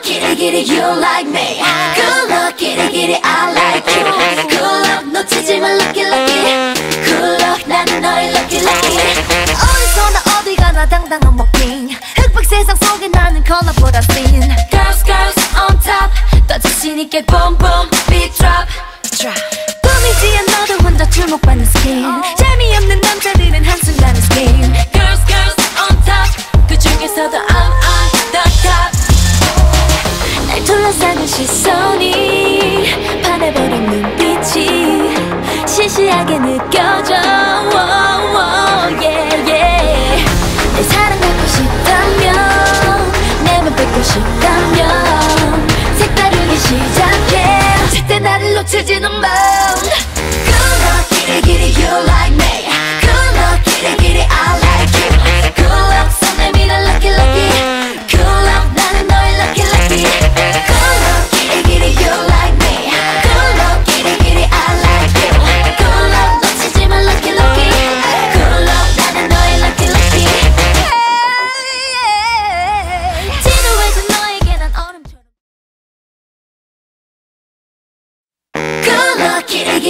look, kitty, kitty, you like me. Good look, kitty, kitty, I like you. Good look, 놓치지 마, lucky, lucky. Good luck, 나는 너의 lucky, lucky. 어디서나 어디 가나 당당한 walking. 흑백 세상 속에 나는 컬러보다 thin. Girls, girls on top. 더 자신 있게 boom, boom, beat drop, drop. 시시하게 느껴져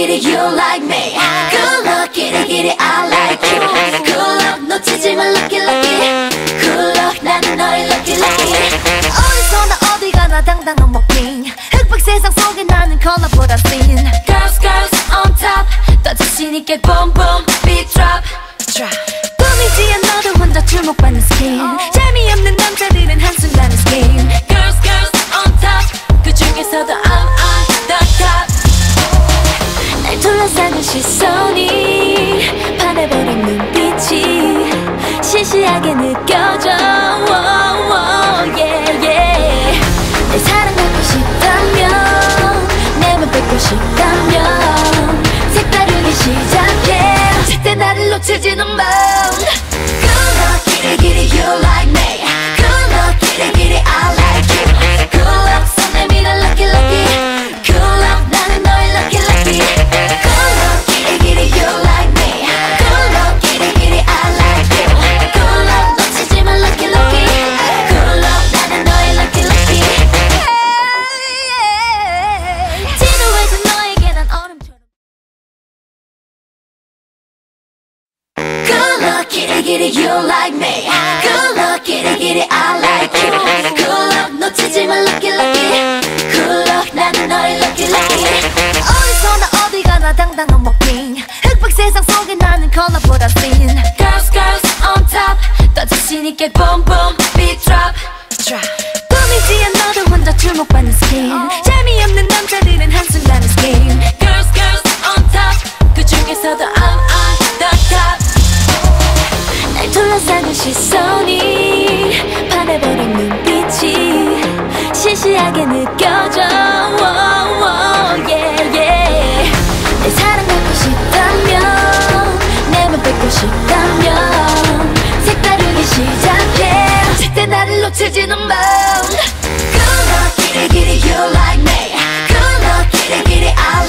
luck, kitty, kitty, you like me. Good luck, kitty, kitty, I like you. Good luck, 놓치지 마, lucky, lucky. Good luck, 나는 너의 lucky, lucky. 어디서나 어디 가나 당당한 walking. 흑백 세상 속에 나는 컬러보다 thin. Girls, girls on top. 더 자신 있게 boom, boom, 날 둘러싸는 시선이 반해버린 눈빛이 시시하게 느껴져. oh, 사랑받고 싶다면 내맘 뺏고 싶다면 색다르게 시작해. 절대 나를 놓치지는 마 kitty, you like me. Good luck, kitty, kitty, I like you. Good luck, 놓치지 마, lucky, lucky. Good luck, 나는 너의 lucky, lucky. 어디서나 어디 가나 당당한 walking. 흑백 세상 속에 나는 컬러보다 thin. Girls, girls on top. 더 자신 있게 boom, 느껴져 oh, oh, yeah, yeah. 내 사랑 받고 싶다면 내맘 뺏고 싶다면 색다르게 시작해 절대 나를 놓치지는 마 Good luck, kitty, kitty, you like me Good luck, kitty, kitty, I